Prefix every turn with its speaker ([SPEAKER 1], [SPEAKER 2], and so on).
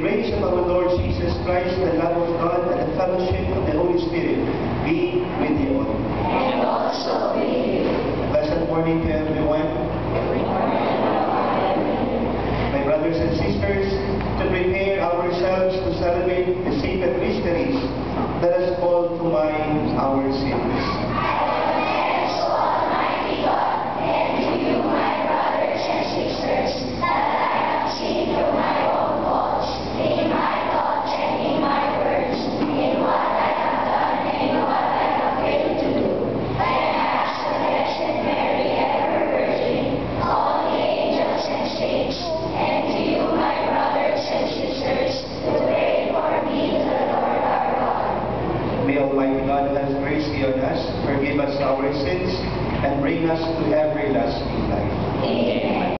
[SPEAKER 1] grace of our Lord Jesus Christ, the love of God, and the fellowship of the Holy Spirit be with you all.
[SPEAKER 2] And also with you.
[SPEAKER 1] Blessed morning to everyone. Almighty God have mercy on us, forgive us our sins, and bring us to everlasting life.
[SPEAKER 2] Amen.